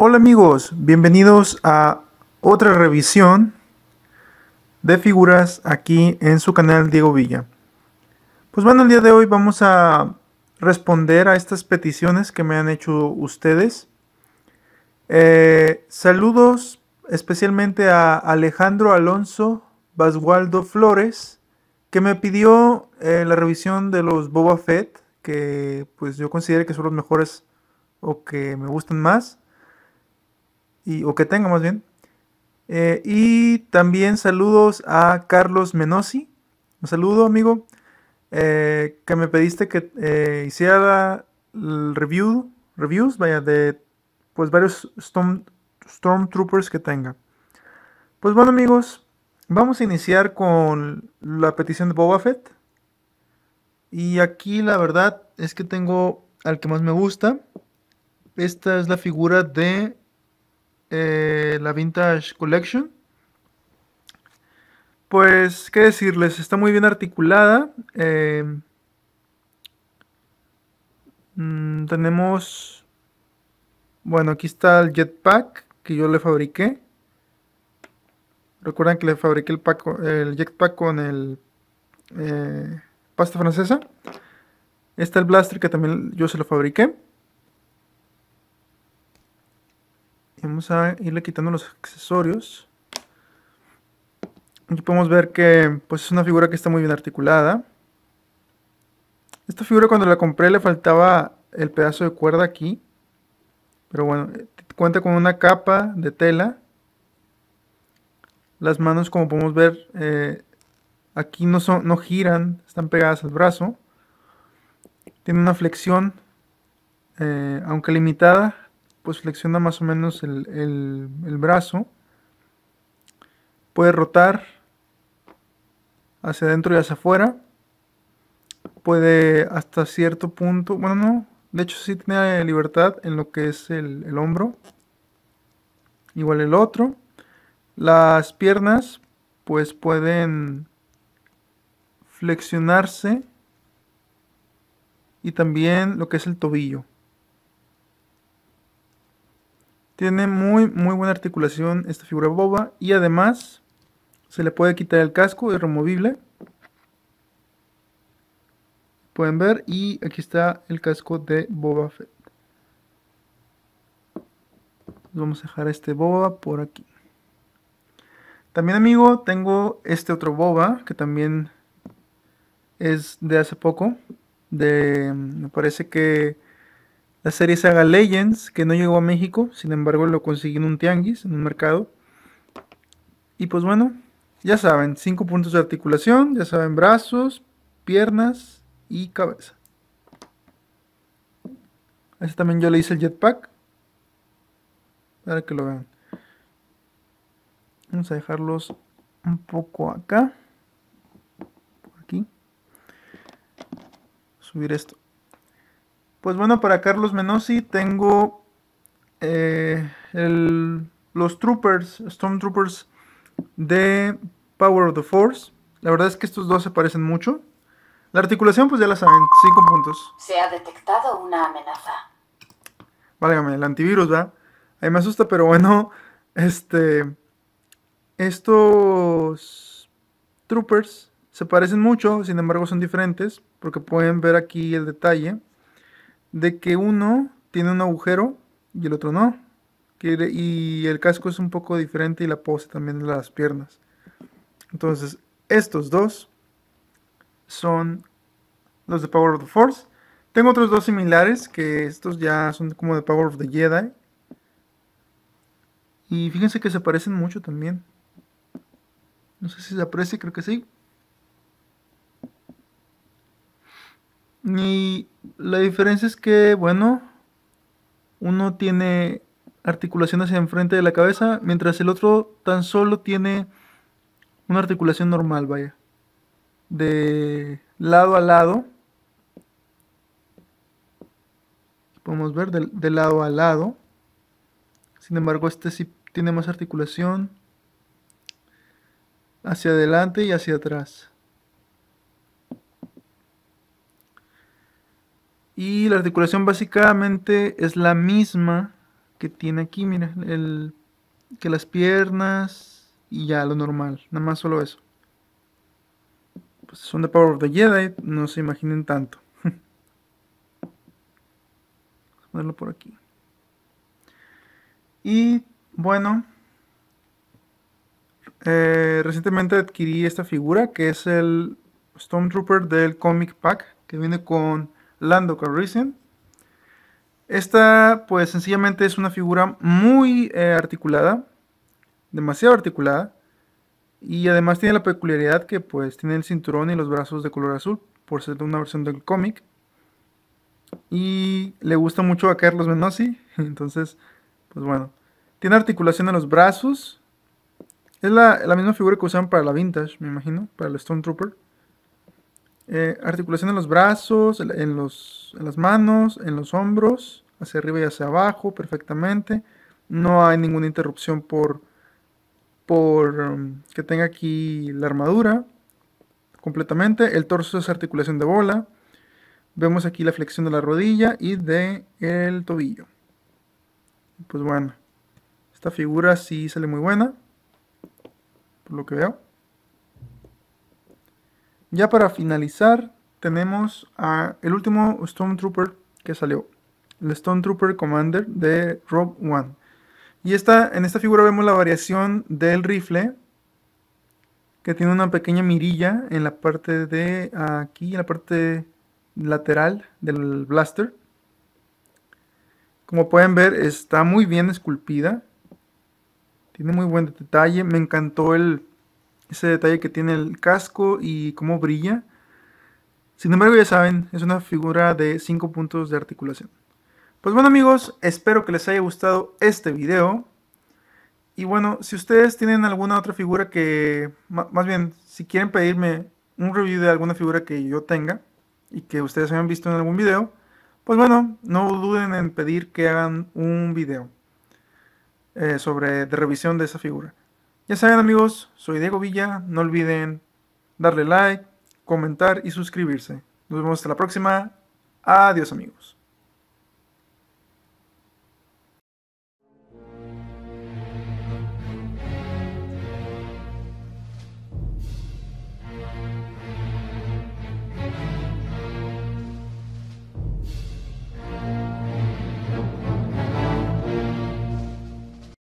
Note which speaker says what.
Speaker 1: Hola amigos, bienvenidos a otra revisión de figuras aquí en su canal Diego Villa. Pues bueno, el día de hoy vamos a responder a estas peticiones que me han hecho ustedes. Eh, saludos especialmente a Alejandro Alonso Basualdo Flores, que me pidió eh, la revisión de los Boba Fett, que pues yo considero que son los mejores o que me gustan más, o que tenga más bien. Eh, y también saludos a Carlos Menosi. Un saludo, amigo. Eh, que me pediste que eh, hiciera el review, reviews, vaya, de pues varios Storm, Stormtroopers que tenga. Pues bueno, amigos, vamos a iniciar con la petición de Boba Fett. Y aquí la verdad es que tengo al que más me gusta. Esta es la figura de eh, la Vintage Collection. Pues, ¿qué decirles? Está muy bien articulada. Eh, mm, tenemos, bueno, aquí está el jetpack que yo le fabriqué. Recuerdan que le fabriqué el, pack, el jetpack con el eh, pasta francesa. Está el blaster que también yo se lo fabriqué. Y vamos a irle quitando los accesorios. Aquí podemos ver que pues, es una figura que está muy bien articulada. Esta figura cuando la compré le faltaba el pedazo de cuerda aquí. Pero bueno, cuenta con una capa de tela. Las manos como podemos ver eh, aquí no, son, no giran, están pegadas al brazo. Tiene una flexión, eh, aunque limitada, pues flexiona más o menos el, el brazo. Puede rotar hacia adentro y hacia afuera. Puede hasta cierto punto, bueno, no, de hecho sí tiene libertad en lo que es el, el hombro. Igual el otro. Las piernas pues pueden flexionarse y también lo que es el tobillo. Tiene muy muy buena articulación esta figura boba y además se le puede quitar el casco, es removible. Pueden ver y aquí está el casco de Boba Fett. Vamos a dejar este Boba por aquí. También amigo, tengo este otro Boba que también es de hace poco. De, me parece que la serie Saga Legends, que no llegó a México, sin embargo lo conseguí en un tianguis, en un mercado. Y pues bueno, ya saben, cinco puntos de articulación, ya saben, brazos, piernas y cabeza. A este también yo le hice el jetpack. Para que lo vean. Vamos a dejarlos un poco acá. Aquí. Subir esto. Pues bueno, para Carlos Menosi tengo eh, los Troopers, Stormtroopers de Power of the Force. La verdad es que estos dos se parecen mucho. La articulación, pues ya la saben, 5 puntos.
Speaker 2: Se ha detectado una amenaza.
Speaker 1: Válgame, el antivirus, ¿va? Ahí me asusta, pero bueno, este. Estos troopers se parecen mucho, sin embargo son diferentes, porque pueden ver aquí el detalle de que uno tiene un agujero y el otro no y el casco es un poco diferente y la pose también de las piernas. Entonces, estos dos son los de Power of the Force. Tengo otros dos similares que estos ya son como de Power of the Jedi. Y fíjense que se parecen mucho también. No sé si se aprecia, creo que sí. Y la diferencia es que, bueno, uno tiene articulación hacia enfrente de la cabeza, mientras el otro tan solo tiene una articulación normal, vaya. De lado a lado. Podemos ver de, lado a lado. Sin embargo, este sí tiene más articulación hacia adelante y hacia atrás. Y la articulación básicamente es la misma que tiene aquí, mira, el, que las piernas y ya lo normal, nada más solo eso. Pues son de Power of the Jedi, no se imaginen tanto. Vamos a ponerlo por aquí. Y bueno, eh, recientemente adquirí esta figura que es el Stormtrooper del Comic Pack que viene con Lando Calrissian. Esta pues sencillamente es una figura muy eh, articulada, demasiado articulada y además tiene la peculiaridad que pues tiene el cinturón y los brazos de color azul por ser de una versión del cómic y le gusta mucho a Carlos Menossi, entonces pues bueno, tiene articulación en los brazos es la, misma figura que usan para la Vintage, me imagino, para el Stone Trooper. Eh, articulación en los brazos, en, los, las manos, en los hombros, hacia arriba y hacia abajo, perfectamente. No hay ninguna interrupción por, por um, que tenga aquí la armadura completamente. El torso es articulación de bola. Vemos aquí la flexión de la rodilla y de el tobillo. Pues bueno, esta figura sí sale muy buena por lo que veo. Ya para finalizar, tenemos el último Stormtrooper que salió, el Stormtrooper Commander de Rogue One. Y esta, en esta figura vemos la variación del rifle, que tiene una pequeña mirilla en la parte de aquí, en la parte lateral del blaster. Como pueden ver, está muy bien esculpida. Tiene muy buen detalle. Me encantó el, ese detalle que tiene el casco y cómo brilla. Sin embargo, ya saben, es una figura de 5 puntos de articulación. Pues bueno amigos, espero que les haya gustado este video. Y bueno, si ustedes tienen alguna otra figura que, más bien, si quieren pedirme un review de alguna figura que yo tenga y que ustedes hayan visto en algún video, pues bueno, no duden en pedir que hagan un video. Eh, sobre de revisión de esa figura. Ya saben amigos, soy Diego Villa, no olviden darle like, comentar y suscribirse. Nos vemos hasta la próxima. Adiós amigos.